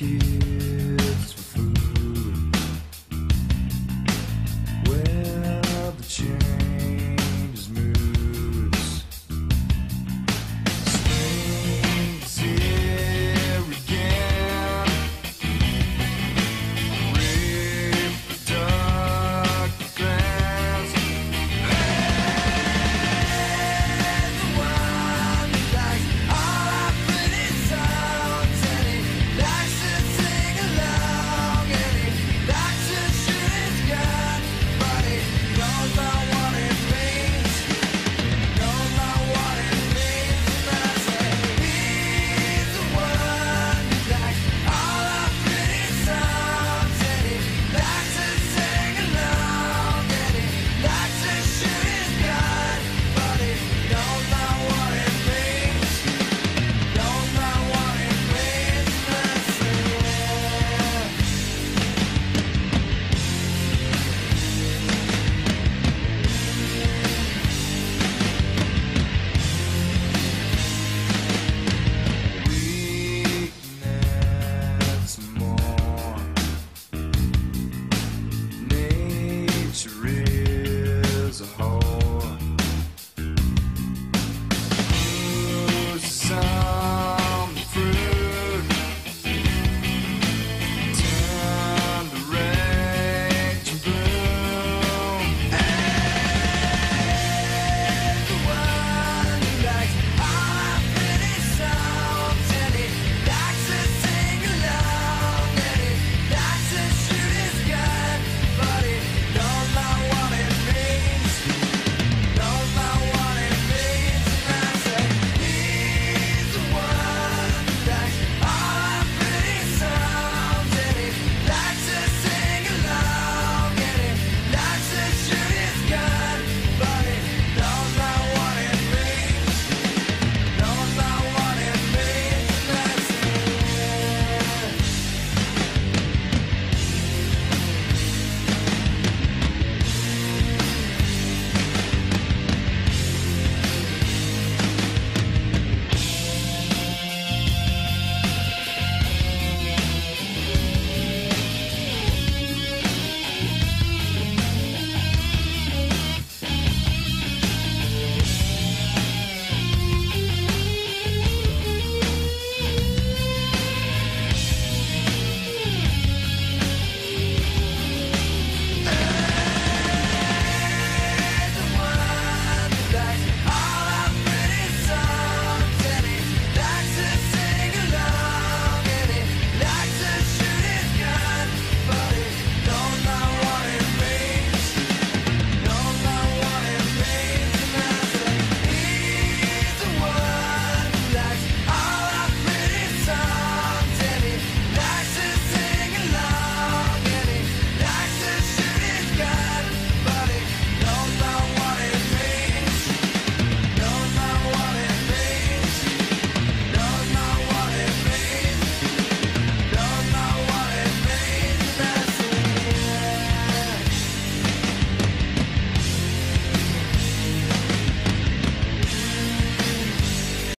you.